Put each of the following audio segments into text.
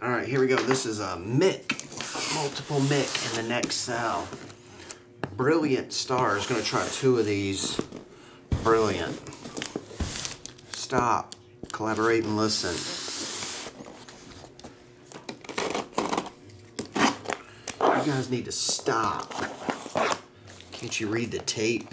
All right, here we go. This is a Mik, multiple Mik in the next cell. Brilliant stars. Gonna try two of these. Brilliant. Stop. Collaborate and listen. You guys need to stop. Can't you read the tape?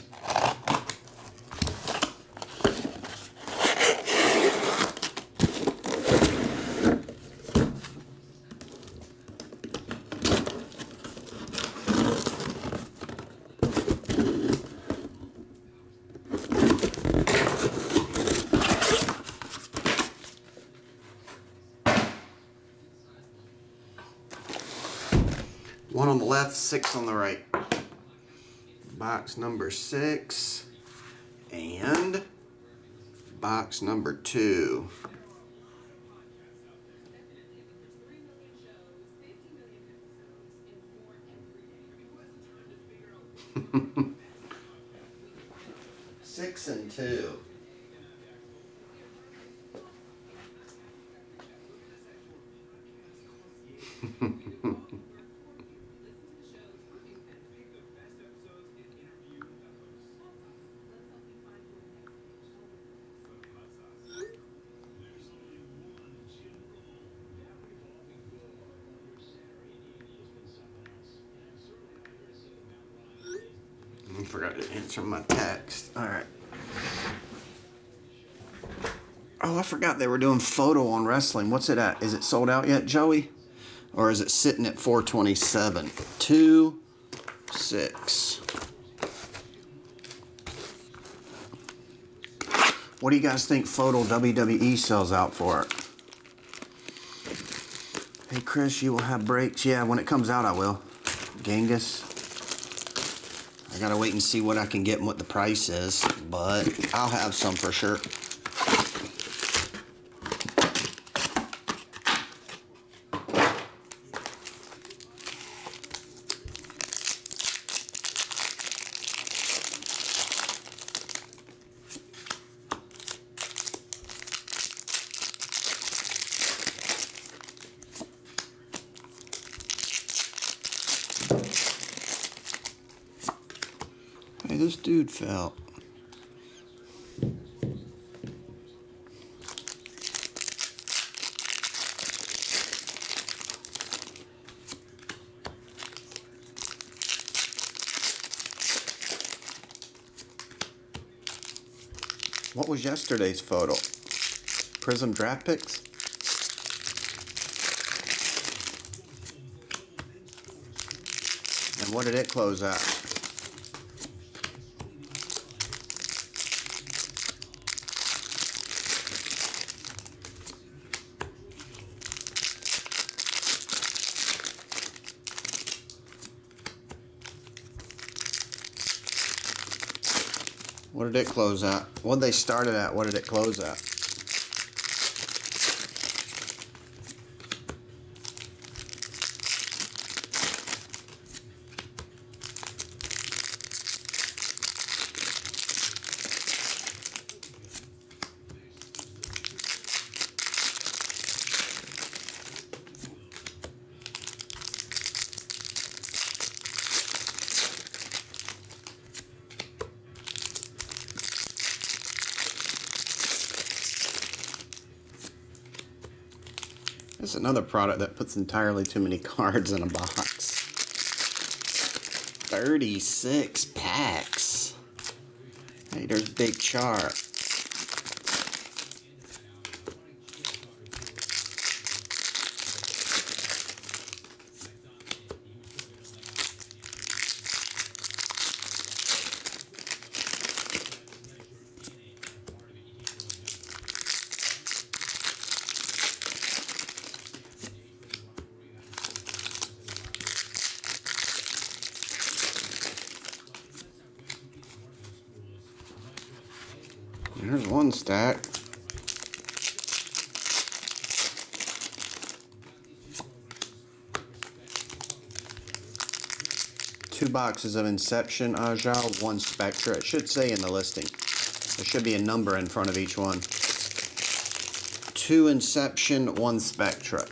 On the left, six on the right. Box number six and box number two. six and two. forgot to answer my text. All right. Oh, I forgot they were doing photo on wrestling. What's it at? Is it sold out yet, Joey? Or is it sitting at 427? Two, six. What do you guys think photo WWE sells out for? Hey, Chris, you will have breaks. Yeah, when it comes out, I will. Genghis. I gotta wait and see what I can get and what the price is, but I'll have some for sure. Hey, this dude fell. What was yesterday's photo? Prizm draft picks? And what did it close at? What did it close at? What did they start it at? What did it close at? Another product that puts entirely too many cards in a box. 36 packs. Hey, there's Big Chart. one stack. Two boxes of Inception Ajah, one Spectra. It should say in the listing. There should be a number in front of each one. Two Inception, one Spectra.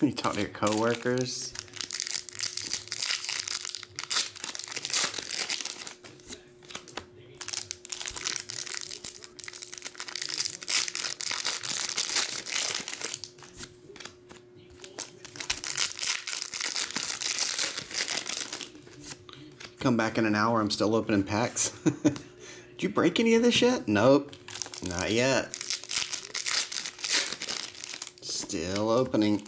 you talk to your coworkers. Come back in an hour, I'm still opening packs. Did you break any of this yet? Nope, not yet. Still opening.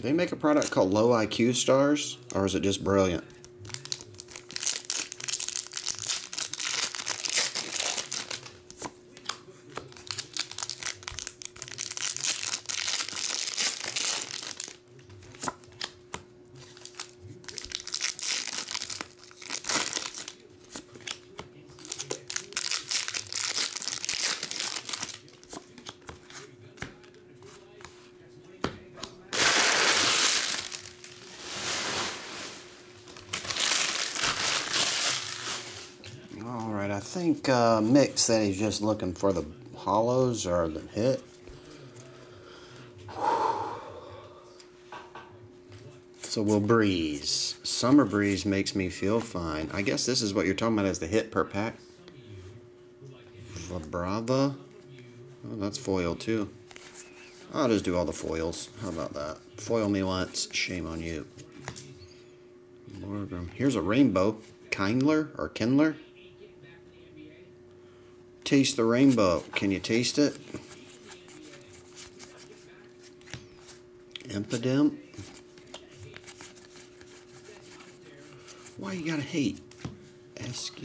Do they make a product called Low IQ Stars, or is it just brilliant? All right, I think uh, Mik said he's just looking for the hollows or the hit. So we'll breeze. Summer breeze makes me feel fine. I guess this is what you're talking about as the hit per pack. Vibrava. Oh, that's foil too. I'll just do all the foils. How about that? Foil me once, shame on you. Here's a rainbow. Kindler or Kindler? Taste the rainbow. Can you taste it? Impidimp. Why you gotta hate? SQ.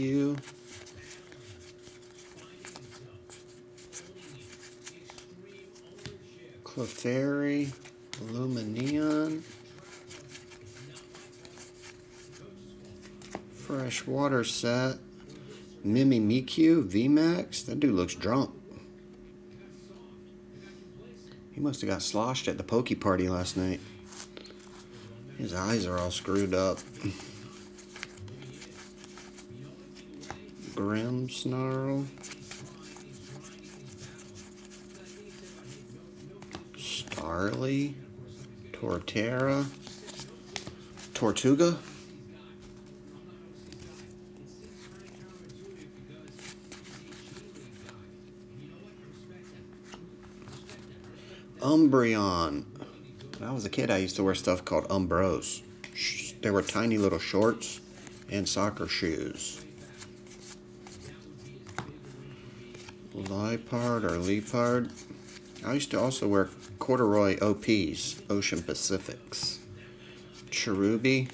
Clefairy. Lumineon. Fresh water set. Mimimikyu VMAX. That dude looks drunk. He must have got sloshed at the pokey party last night. His eyes are all screwed up. Grimmsnarl. Starly. Torterra. Tortuga. Umbreon. When I was a kid, I used to wear stuff called Umbros. They were tiny little shorts and soccer shoes. Liepard or Leopard. I used to also wear corduroy OPs, Ocean Pacifics. Cherubi,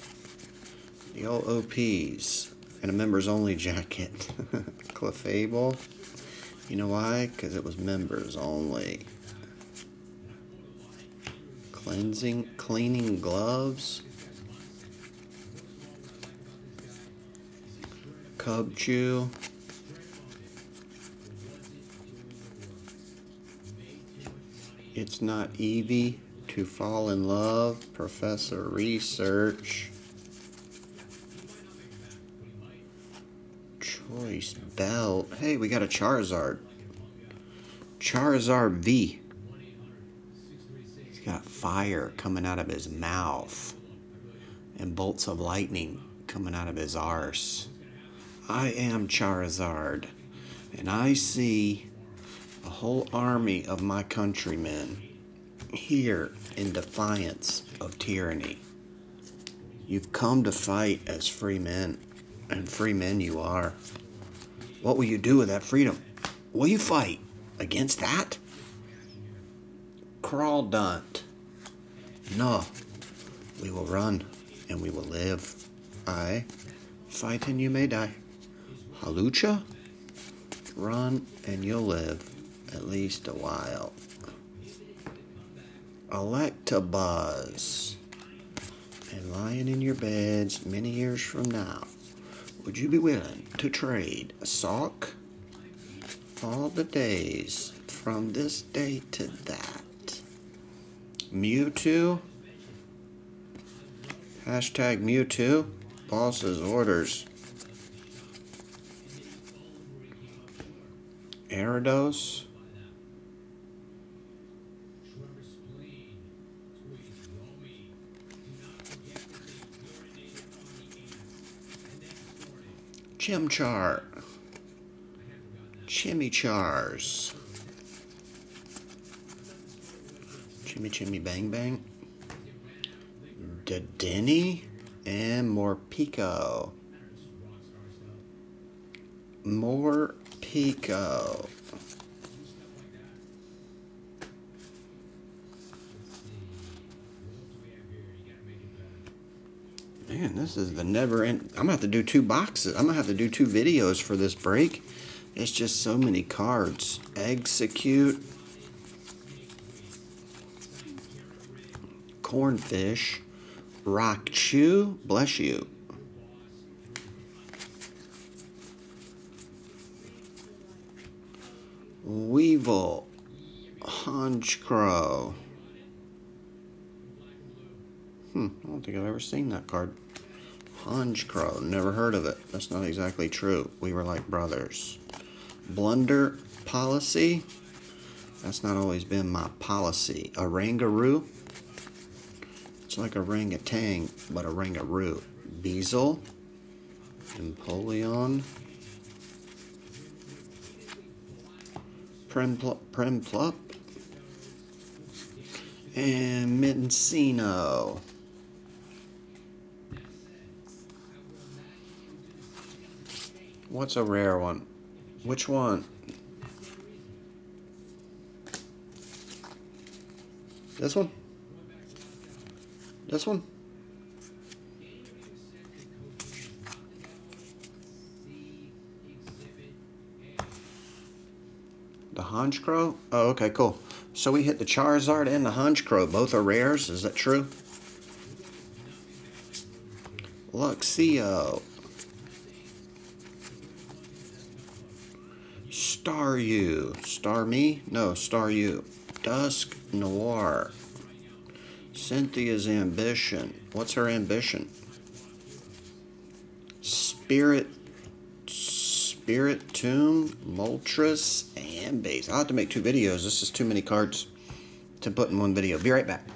the old OPs, and a members only jacket. Clefable. You know why? Because it was members only. Cleansing, cleaning gloves. Cubchoo. It's not Eevee to fall in love. Professor Research. Choice belt. Hey, we got a Charizard. Charizard V. Fire coming out of his mouth and bolts of lightning coming out of his arse. I am Charizard, and I see a whole army of my countrymen here in defiance of tyranny. You've come to fight as free men, and free men you are. What will you do with that freedom? Will you fight against that? Crawdaunt. No, we will run and we will live. I fight and you may die. Hawlucha? Run and you'll live at least a while. Electabuzz. And lying in your beds many years from now, would you be willing to trade a sock all the days from this day to that. Mewtwo. Hashtag Mewtwo. Boss's orders. Gyarados. Chimchar. Chimichars. Chimmy Chimmy Bang Bang. Denny and Morpeko. More Pico. Man, this is the never end. I'm gonna have to do two boxes. I'm gonna have to do two videos for this break. It's just so many cards. Execute. Corphish. Rock Chew. Bless you. Weevil. Honchkrow. Hmm, I don't think I've ever seen that card. Honchkrow, never heard of it. That's not exactly true. We were like brothers. Blunder policy. That's not always been my policy. Oranguru. It's like orangutan, but orangaroo. Buizel. Empoleon. Prinplup. Prinplup. And Minccino. What's a rare one? Which one? This one? This one? The Honchkrow? Oh, okay, cool. So we hit the Charizard and the Honchkrow. Both are rares. Is that true? Luxio. Star you. Star me? No, Staryu. Dusk Noir. Cynthia's ambition. What's her ambition? Spirit. Spiritomb, Moltres, and Base. I'll have to make two videos. This is too many cards to put in one video. Be right back.